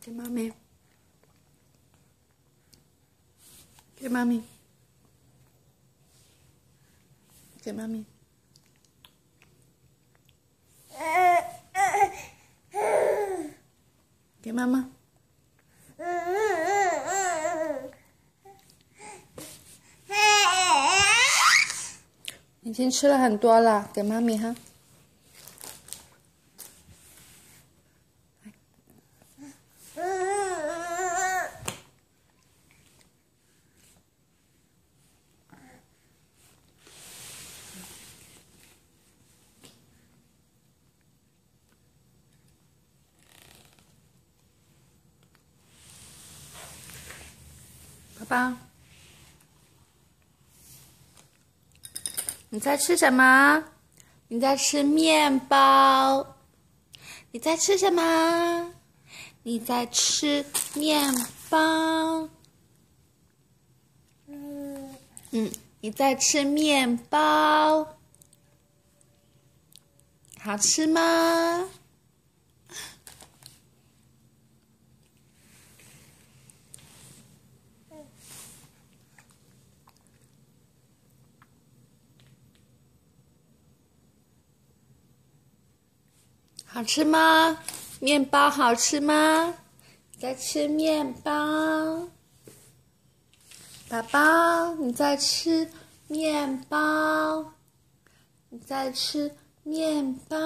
给妈咪，给妈咪，给妈咪。给妈妈。已经吃了很多了，给妈咪哈。宝宝，你在吃什么？你在吃面包。你在吃什么？你在吃面包。嗯，你在吃面包，好吃吗？好吃吗？面包好吃吗？在吃面包，宝宝你在吃面包，你在吃面包。